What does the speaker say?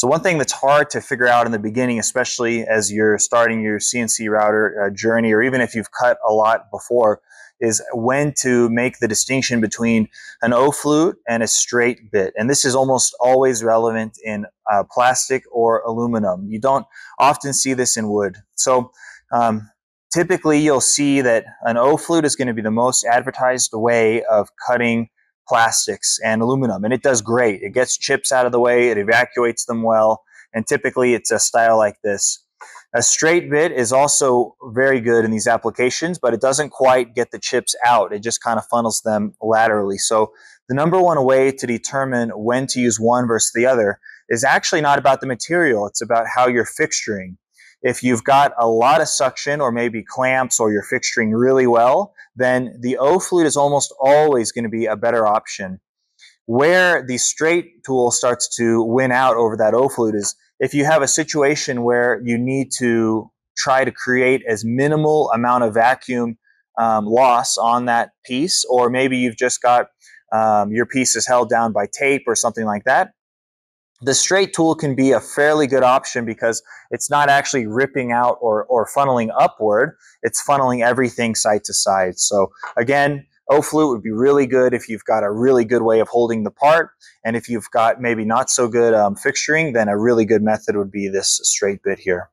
So one thing that's hard to figure out in the beginning, especially as you're starting your CNC router uh, journey, or even if you've cut a lot before, is when to make the distinction between an O flute and a straight bit. And this is almost always relevant in uh, plastic or aluminum. You don't often see this in wood. So um, typically you'll see that an O flute is going to be the most advertised way of cutting plastics and aluminum. And it does great. It gets chips out of the way, it evacuates them well. And typically it's a style like this. A straight bit is also very good in these applications, but it doesn't quite get the chips out. It just kind of funnels them laterally. So the number one way to determine when to use one versus the other is actually not about the material. It's about how you're fixturing. If you've got a lot of suction or maybe clamps or you're fixturing really well, then the O flute is almost always going to be a better option. Where the straight tool starts to win out over that O flute is if you have a situation where you need to try to create as minimal amount of vacuum um, loss on that piece, or maybe you've just got um, your piece is held down by tape or something like that, the straight tool can be a fairly good option because it's not actually ripping out or, or funneling upward. It's funneling everything side to side. So again, O-flute would be really good if you've got a really good way of holding the part. And if you've got maybe not so good um, fixturing, then a really good method would be this straight bit here.